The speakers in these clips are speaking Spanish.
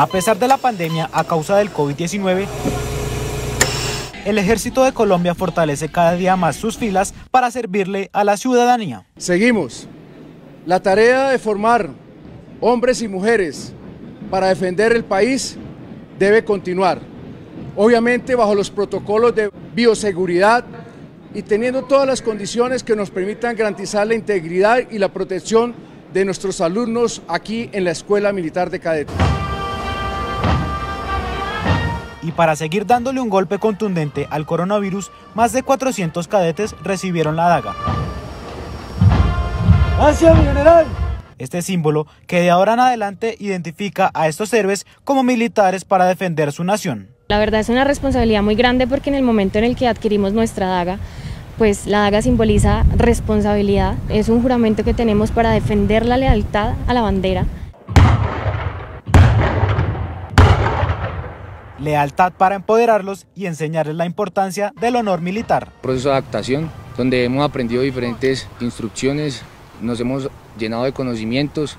A pesar de la pandemia a causa del COVID-19, el ejército de Colombia fortalece cada día más sus filas para servirle a la ciudadanía. Seguimos. La tarea de formar hombres y mujeres para defender el país debe continuar. Obviamente bajo los protocolos de bioseguridad y teniendo todas las condiciones que nos permitan garantizar la integridad y la protección de nuestros alumnos aquí en la Escuela Militar de Cadetes. Y para seguir dándole un golpe contundente al coronavirus, más de 400 cadetes recibieron la daga. ¡Gracias, mi general! Este símbolo que de ahora en adelante identifica a estos héroes como militares para defender su nación. La verdad es una responsabilidad muy grande porque en el momento en el que adquirimos nuestra daga, pues la daga simboliza responsabilidad, es un juramento que tenemos para defender la lealtad a la bandera. Lealtad para empoderarlos y enseñarles la importancia del honor militar. Proceso de adaptación donde hemos aprendido diferentes instrucciones, nos hemos llenado de conocimientos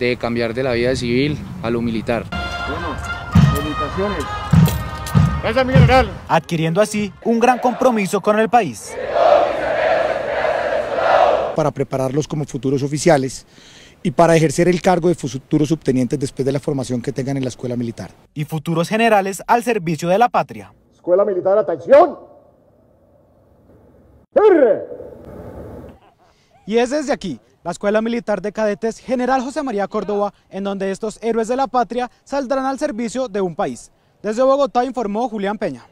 de cambiar de la vida civil a lo militar. Bueno, felicitaciones. Gracias, mi general. Adquiriendo así un gran compromiso con el país. Para prepararlos como futuros oficiales y para ejercer el cargo de futuros subtenientes después de la formación que tengan en la escuela militar. Y futuros generales al servicio de la patria. Escuela Militar, atención. Y es desde aquí, la Escuela Militar de Cadetes General José María Córdoba, en donde estos héroes de la patria saldrán al servicio de un país. Desde Bogotá informó Julián Peña.